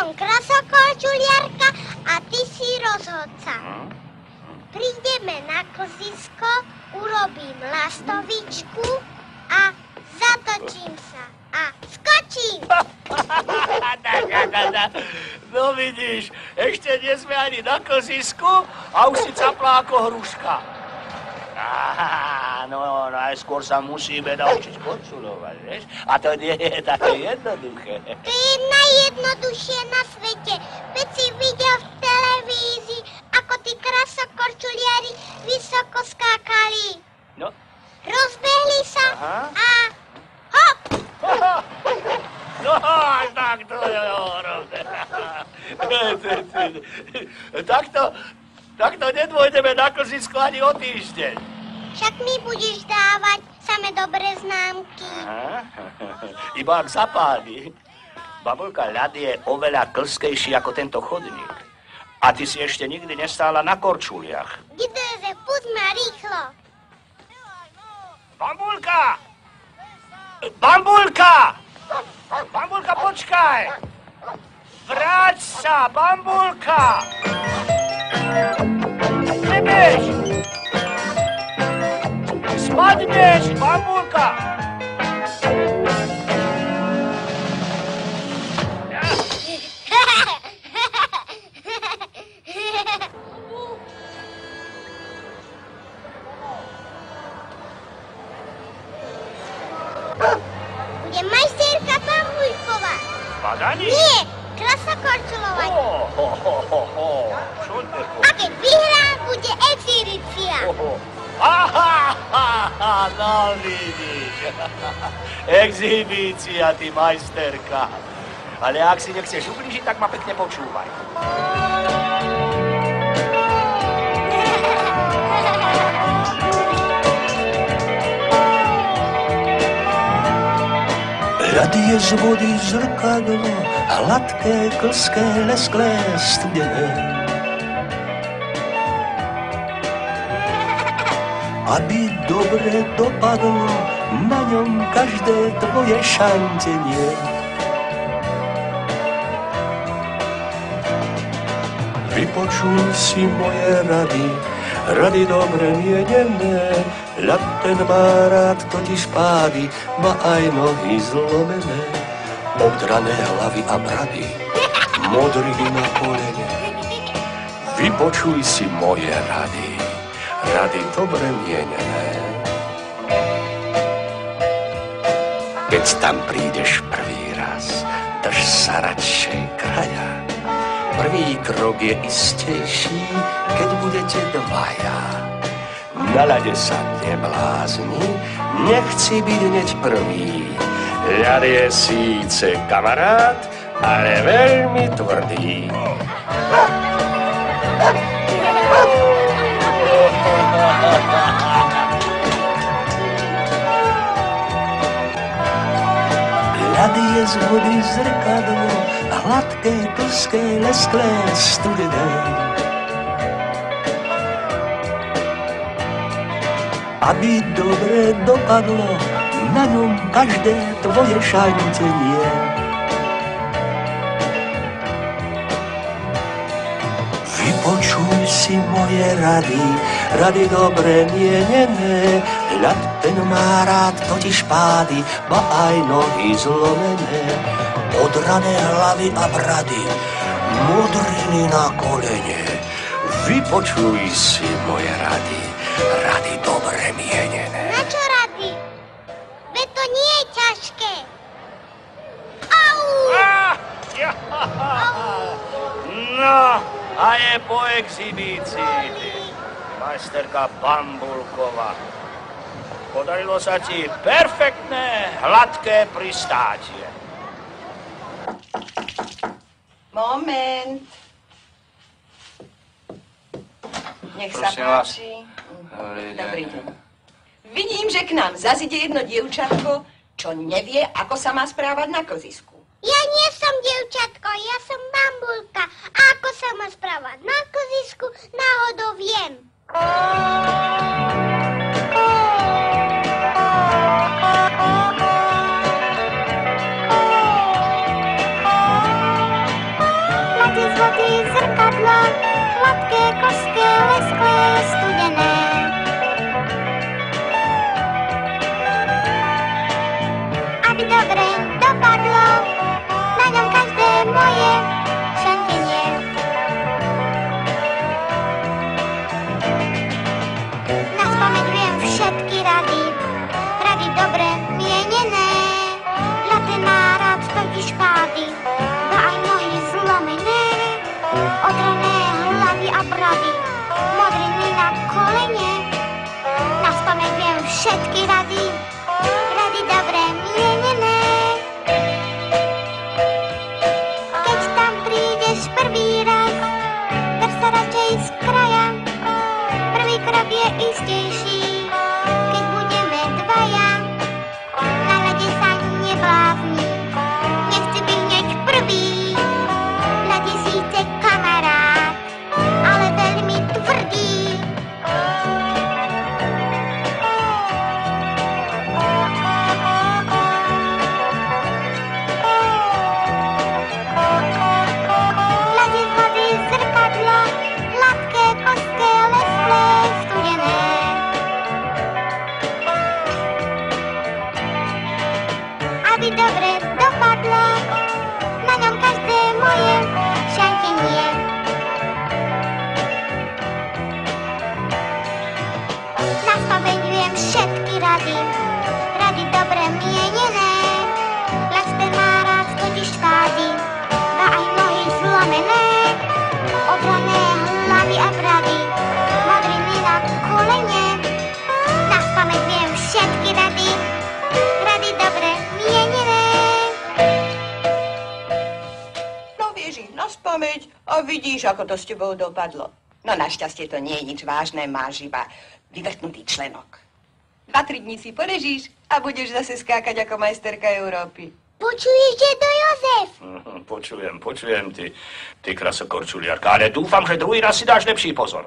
som krasokorčuliarka a ty si rozhodca. Prídeme na kozisko, urobím lastovičku a zatočím sa a skočím. No vidíš, ešte nie sme ani na klzisku a už si caplá ako hruška. Á, no, najskôr sa musíme naučiť korčulovať, vieš? A to nie je také jednoduché. To je najjednoduchšie na svete. Veď si videl v televízii, ako tí krasokorčuliari vysoko skákali. No, Rozbehli sa Aha. a hop! no, tak to je ohromné. takto, takto nedôjdeme na klzisko ani o týždeň. Však mi budeš dávať same dobré známky. Aha. Iba ak zapáli. Babulka, ľad je oveľa klskejší ako tento chodník. A ty si ešte nikdy nestála na korčuliach. Gideze, poďme rýchlo. Bambulka! Bambulka! Bambulka, počkaj! Vráť sa, Bambulka! Nebež! Spadneš, Bambulka! Bude majsterka Bambulková. Spadani? Nie, krasa korčulovať. Oh, ho. Čo te A keď vyhrá, bude exhibícia. Oho. Aha, ha, ha, no vidíš. Exhibícia, ty majsterka. Ale ak si nechceš ublížiť, tak ma pekne počúvaj. Ľad je z vody zrkadlo, hladké, klské, lesklé, studené. Aby dobre dopadlo, na ňom každé tvoje šantenie. Vypočuj si moje rady, rady dobre mienené, ľad ten má rád totiž pády, má aj nohy zlomené, obdrané hlavy a brady, modrý na kolene. Vypočuj si moje rady, rady dobre mienené. Keď tam prídeš prvý raz, drž sa radšej kraja. Prvý krok je istejší, keď budete dvaja. Na ľade sa neblázni, nechci byť hneď prvý. Ľad je síce kamarát, ale veľmi tvrdý. Ľad je z vody zrkadlo, hladké, klské, lesklé, studené. Aby dobre dopadlo, na ňom každé tvoje šantenie. Vypočuj si moje rady, rady dobre mienené. Ľad ten má rád totiž pády, má aj nohy zlomené. Odrané hlavy a brady, modriny na kolene. Vypočuj si moje rady, exhibícii. Majsterka Bambulková. Podarilo sa ti perfektné, hladké pristátie. Moment. Nech sa Prosím páči. Dobrý deň. Dobrý deň. Vidím, že k nám zazide jedno dievčatko, čo nevie, ako sa má správať na klzisku. Ja nie som dievčatko, ja som bambulka. A ako sa má správať na klzisku, náhodou viem. spamäť a brady, modriny na kolene. Na spamäť viem všetky rady, rady dobre mienené. Keď tam prídeš prvý spameť a vidíš, ako to s tebou dopadlo. No našťastie to nie je nič vážne, máš iba vyvrtnutý členok. Dva, tri dní si poležíš a budeš zase skákať ako majsterka Európy. Počuješ, dedo Jozef? Počujem, počujem, ty, ty krasokorčuliarka, ale dúfam, že druhý raz si dáš lepší pozor.